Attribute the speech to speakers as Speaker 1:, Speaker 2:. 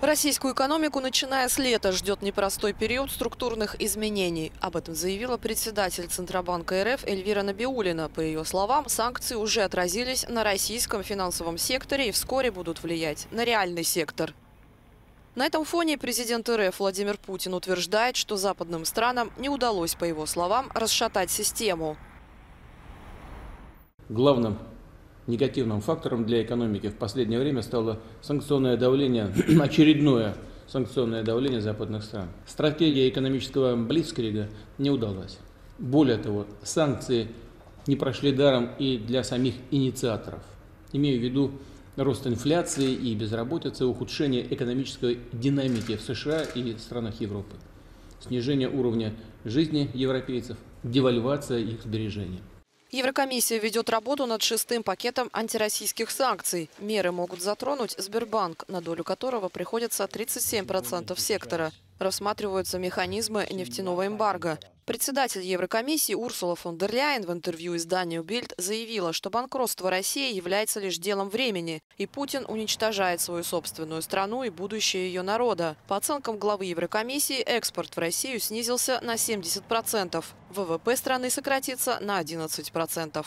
Speaker 1: Российскую экономику, начиная с лета, ждет непростой период структурных изменений. Об этом заявила председатель Центробанка РФ Эльвира Набиулина. По ее словам, санкции уже отразились на российском финансовом секторе и вскоре будут влиять на реальный сектор. На этом фоне президент РФ Владимир Путин утверждает, что западным странам не удалось, по его словам, расшатать систему.
Speaker 2: Главным негативным фактором для экономики в последнее время стало санкционное давление, очередное санкционное давление западных стран. Стратегия экономического блицкрига не удалась. Более того, санкции не прошли даром и для самих инициаторов. Имею в виду рост инфляции и безработицы, ухудшение экономической динамики в США и странах Европы, снижение уровня жизни европейцев, девальвация их сбережений.
Speaker 1: Еврокомиссия ведет работу над шестым пакетом антироссийских санкций. Меры могут затронуть Сбербанк, на долю которого приходится 37% сектора. Рассматриваются механизмы нефтяного эмбарго. Председатель Еврокомиссии Урсула фон дер Ляйен в интервью изданию «Бильд» заявила, что банкротство России является лишь делом времени, и Путин уничтожает свою собственную страну и будущее ее народа. По оценкам главы Еврокомиссии, экспорт в Россию снизился на 70%. ВВП страны сократится на 11%.